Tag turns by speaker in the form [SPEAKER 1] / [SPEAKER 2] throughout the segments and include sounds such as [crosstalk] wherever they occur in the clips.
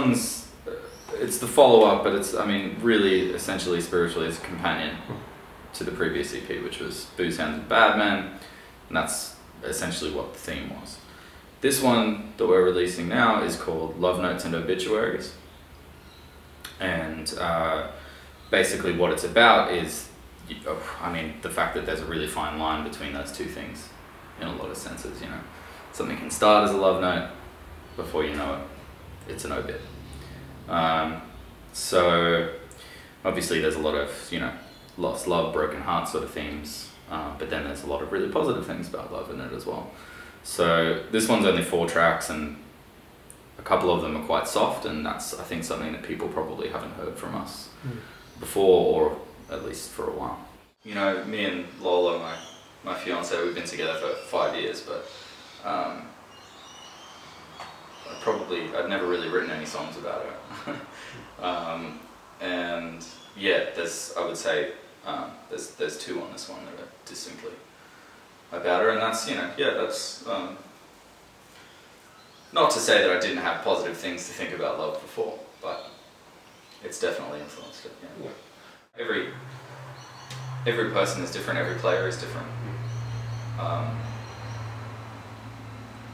[SPEAKER 1] one's uh, it's the follow up, but it's I mean really essentially spiritually it's a companion to the previous EP, which was Booze Hounds and Badman, and that's essentially what the theme was. This one that we're releasing now is called Love Notes and Obituaries, and uh, basically what it's about is, oh, I mean, the fact that there's a really fine line between those two things, in a lot of senses. You know, something can start as a love note, before you know it, it's an obit. Um, so obviously there's a lot of you know lost love, broken heart sort of themes, uh, but then there's a lot of really positive things about love in it as well. So this one's only four tracks and a couple of them are quite soft and that's I think something that people probably haven't heard from us mm. before or at least for a while. You know, me and Lola, my, my fiance, we've been together for five years but um, probably, I've never really written any songs about her. [laughs] um, and yeah, there's, I would say, um, there's, there's two on this one that are distinctly about her and that's, you know, yeah, that's, um, not to say that I didn't have positive things to think about love before, but it's definitely influenced it, yeah. yeah. Every, every person is different, every player is different. Um,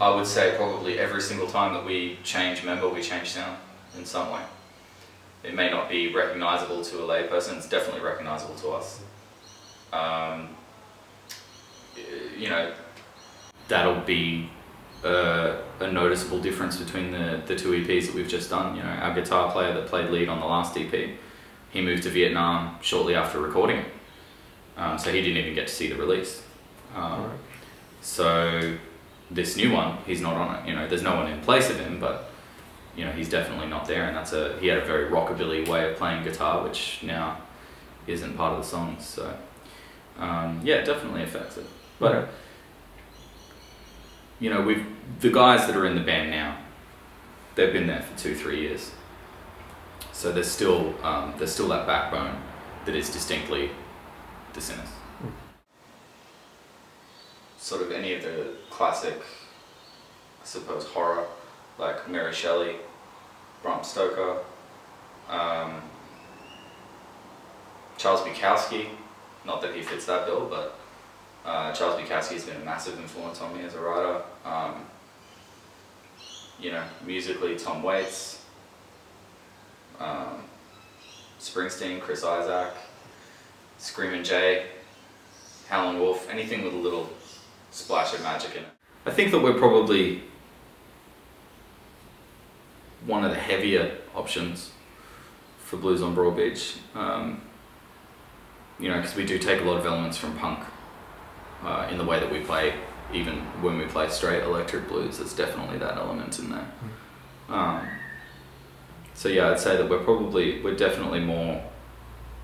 [SPEAKER 1] I would say probably every single time that we change member, we change sound in some way. It may not be recognizable to a layperson, it's definitely recognizable to us. Um, you know, that'll be a, a, noticeable difference between the, the two EPs that we've just done. You know, our guitar player that played lead on the last EP, he moved to Vietnam shortly after recording it. Um, so he didn't even get to see the release. Um. So this new one, he's not on it. You know, there's no one in place of him, but you know, he's definitely not there. And that's a he had a very rockabilly way of playing guitar, which now isn't part of the songs. So um, yeah, it definitely affects it. But you know, we've the guys that are in the band now, they've been there for two, three years. So there's still um, there's still that backbone that is distinctly the Sinners sort of any of the classic, I suppose, horror, like Mary Shelley, Bram Stoker, um, Charles Bukowski, not that he fits that bill, but uh, Charles Bukowski has been a massive influence on me as a writer. Um, you know, musically, Tom Waits, um, Springsteen, Chris Isaak, Screaming Jay, Howlin' Wolf, anything with a little splash of magic in it. I think that we're probably one of the heavier options for blues on Broadbeach. Um, you know, because we do take a lot of elements from punk uh, in the way that we play, even when we play straight electric blues, there's definitely that element in there. Um, so yeah, I'd say that we're probably, we're definitely more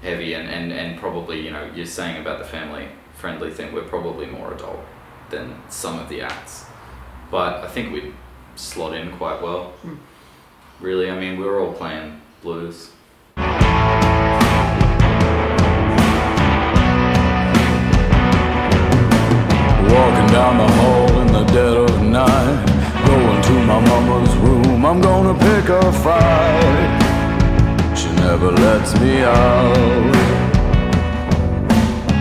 [SPEAKER 1] heavy and, and, and probably, you know, you're saying about the family friendly thing, we're probably more adult than some of the acts. But I think we'd slot in quite well. Mm. Really, I mean, we were all playing blues. Walking down the hall in the dead of night, going to my mama's room, I'm gonna pick a fight. She never lets me out.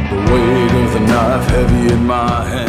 [SPEAKER 1] The weight of the knife heavy in my hand. Seven